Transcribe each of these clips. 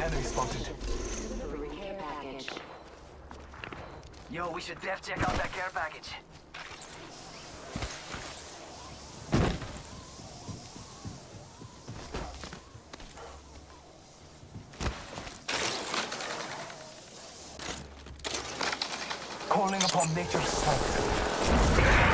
Enemy spotted. Care package. Yo, we should def check out that care package. Calling upon nature's strength.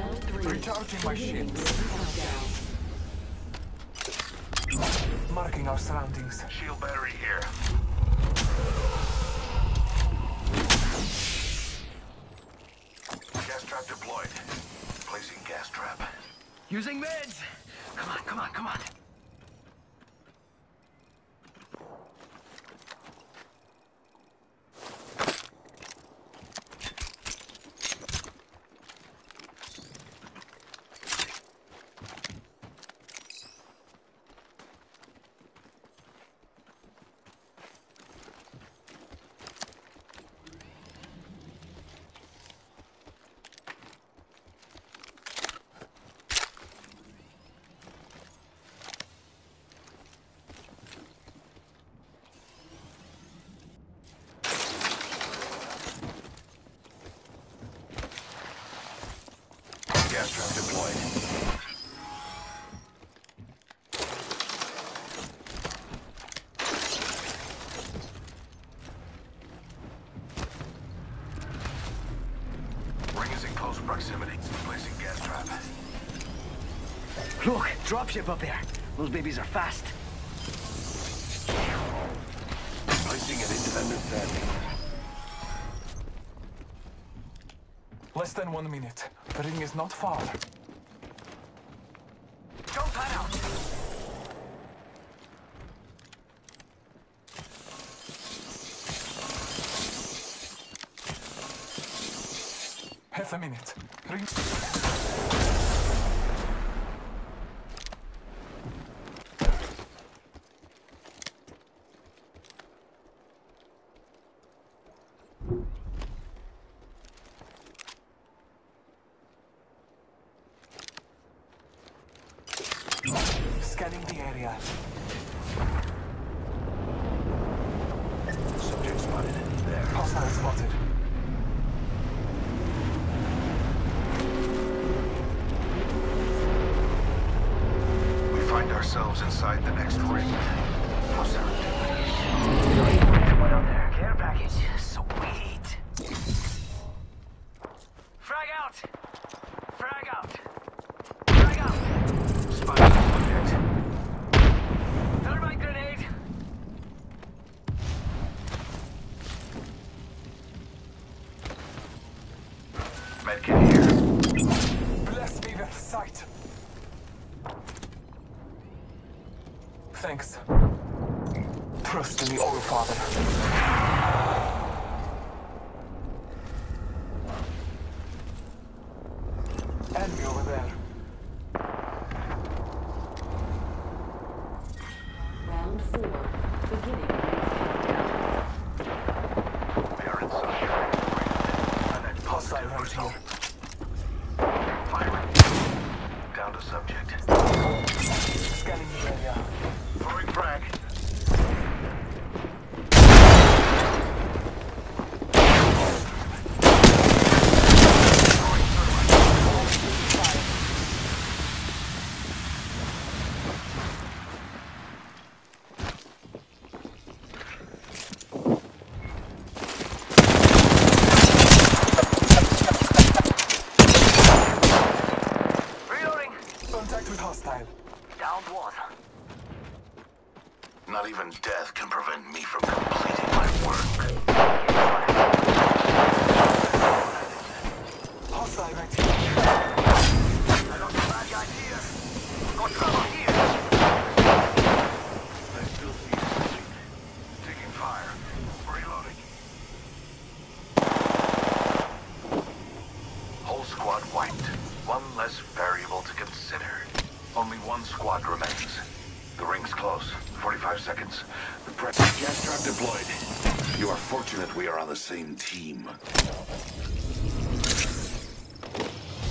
Round three. Recharging my Beginning shields. Marking our surroundings. Shield battery here. Gas trap deployed. Placing gas trap. Using meds. Come on, come on, come on. Gas trap deployed. Ring is in close proximity. Placing gas trap. Look, dropship up there. Those babies are fast. Placing an independent landing. Less than one minute. The ring is not far. Jump pad out. Half a minute. Ring. Scanning the area. Medkit here. Bless me with sight. Thanks. Trust in the All Father. Enemy over there. Round four. Beginning countdown. We are inside the next ring. A net Hostile positive right result. here. Firing. Down to subject. Scanning the area. Throwing frag. squad remains. The ring's close. 45 seconds. The press... Gas trap deployed. You are fortunate we are on the same team.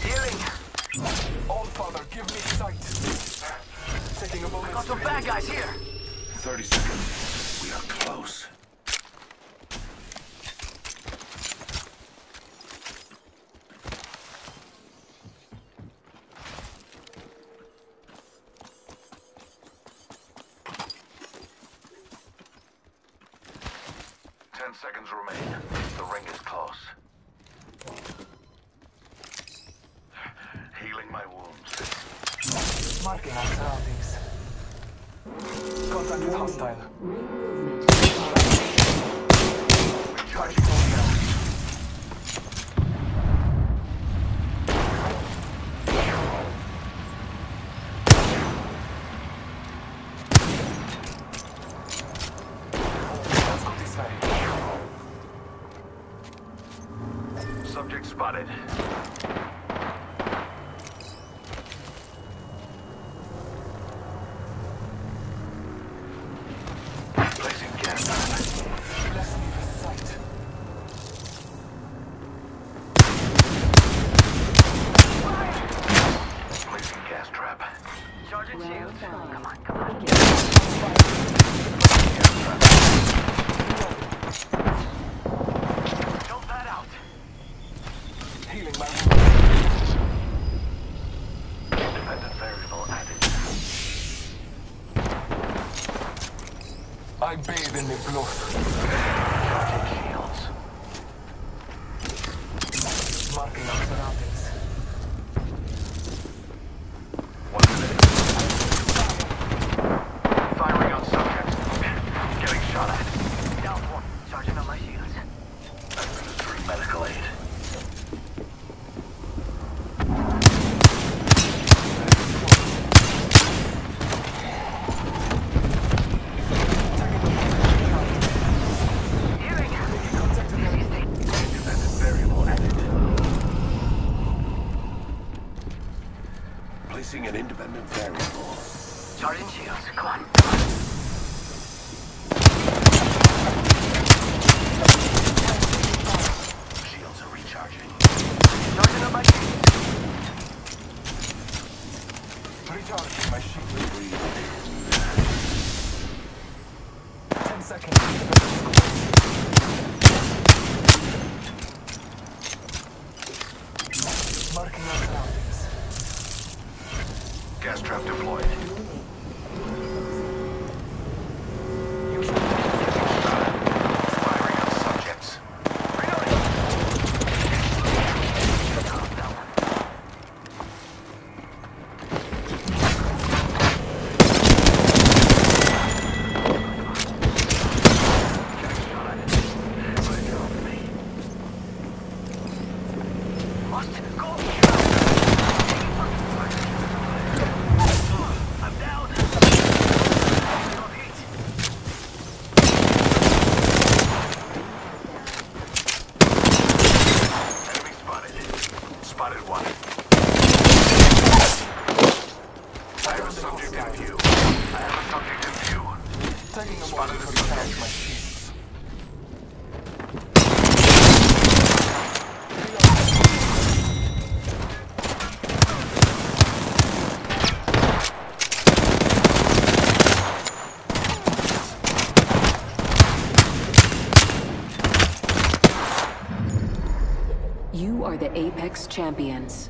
Healing. All Father, give me sight. Taking a moment... We Got some bad guys here. 30 seconds. We are close. Ten seconds remain. The ring is close. Healing my wounds. Marking our surroundings. Contact with hostile. Ring spotted. Placing gas trap. Bless me with sight. Placing gas trap. Sergeant Round Shields. five. Come on, come on. Beginning. Jump that out. Healing my. Independent variable added. I bathe in the blood. I have a subject in view. my. You are the Apex Champions.